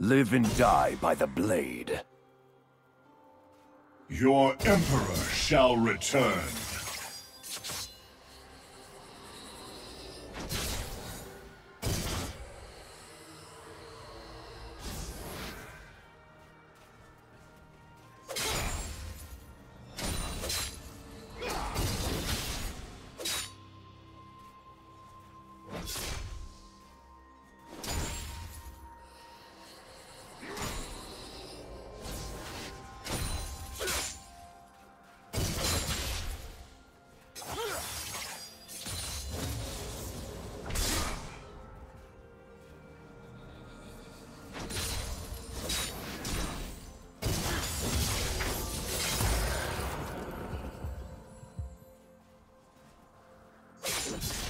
Live and die by the blade. Your Emperor shall return. Yes.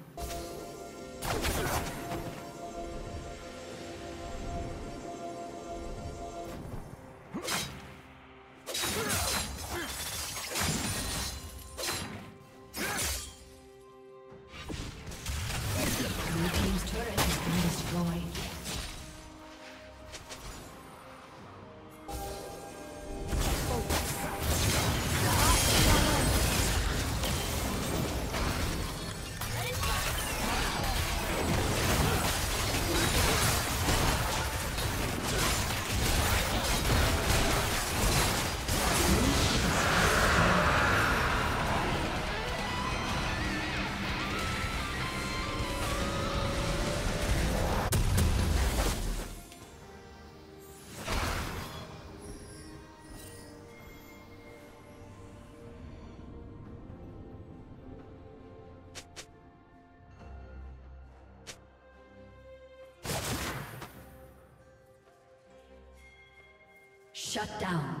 Shut down.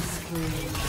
Killing spree.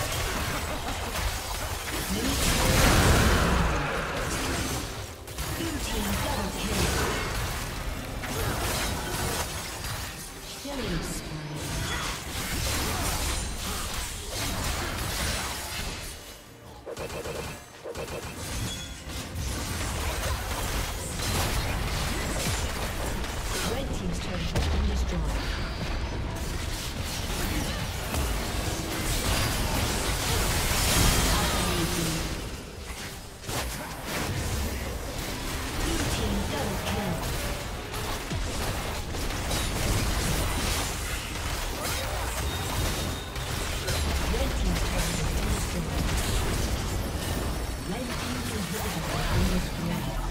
English commands.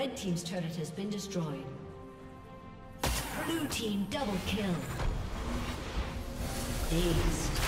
Red Team's turret has been destroyed. Blue Team double kill. Aced.